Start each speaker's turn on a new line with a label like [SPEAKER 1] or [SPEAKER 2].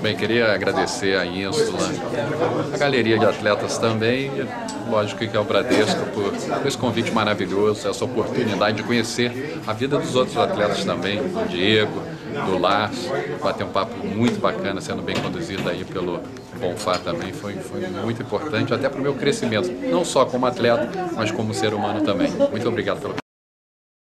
[SPEAKER 1] Bem, queria agradecer a Ínsula, a galeria de atletas também, lógico que é o Bradesco por, por esse convite maravilhoso, essa oportunidade de conhecer a vida dos outros atletas também, do Diego, do Lars, bater um papo muito bacana, sendo bem conduzido aí pelo Bonfá também, foi, foi muito importante, até para o meu crescimento, não só como atleta, mas como ser humano também. Muito obrigado pela